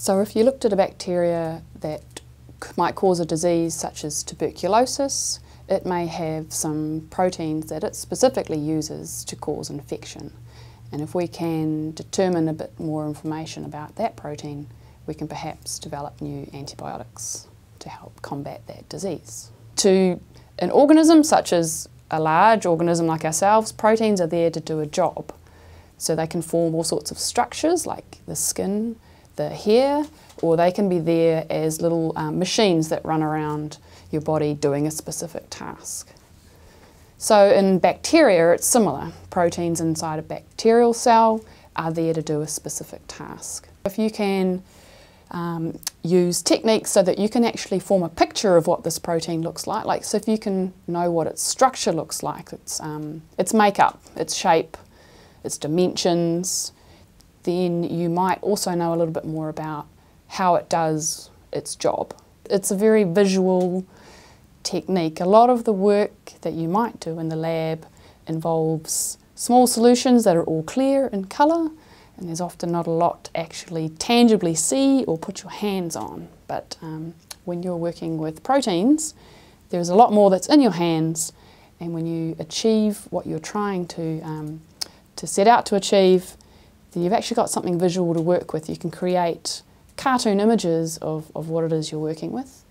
So if you looked at a bacteria that might cause a disease such as tuberculosis, it may have some proteins that it specifically uses to cause infection. And if we can determine a bit more information about that protein, we can perhaps develop new antibiotics to help combat that disease. To an organism such as a large organism like ourselves, proteins are there to do a job. So they can form all sorts of structures like the skin, the hair, or they can be there as little um, machines that run around your body doing a specific task. So in bacteria, it's similar. Proteins inside a bacterial cell are there to do a specific task. If you can um, use techniques so that you can actually form a picture of what this protein looks like, like so if you can know what its structure looks like, its, um, its makeup, its shape, its dimensions, then you might also know a little bit more about how it does its job. It's a very visual technique. A lot of the work that you might do in the lab involves small solutions that are all clear in colour and there's often not a lot to actually tangibly see or put your hands on. But um, when you're working with proteins, there's a lot more that's in your hands and when you achieve what you're trying to, um, to set out to achieve, you've actually got something visual to work with. You can create cartoon images of, of what it is you're working with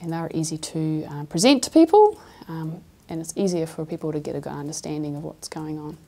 and they're easy to um, present to people um, and it's easier for people to get a good understanding of what's going on.